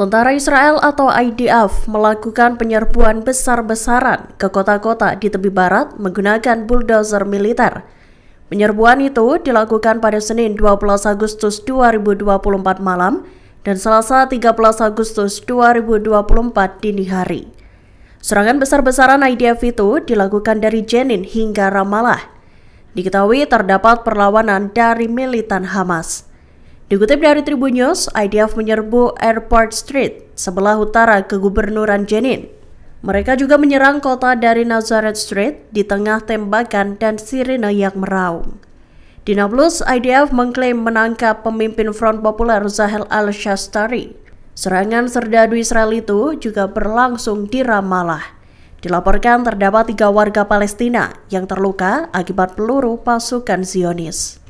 Tentara Israel atau IDF melakukan penyerbuan besar-besaran ke kota-kota di tepi barat menggunakan bulldozer militer. Penyerbuan itu dilakukan pada Senin 12 Agustus 2024 malam dan Selasa 13 Agustus 2024 dini hari. Serangan besar-besaran IDF itu dilakukan dari Jenin hingga Ramallah. Diketahui terdapat perlawanan dari militan Hamas. Dikutip dari Tribun News, IDF menyerbu Airport Street sebelah utara kegubernuran Jenin. Mereka juga menyerang kota dari Nazareth Street di tengah tembakan dan sirine yang meraung. Di Nablus, IDF mengklaim menangkap pemimpin Front Populer Zahel al-Shastari. Serangan serdadu Israel itu juga berlangsung di Ramallah. Dilaporkan terdapat tiga warga Palestina yang terluka akibat peluru pasukan Zionis.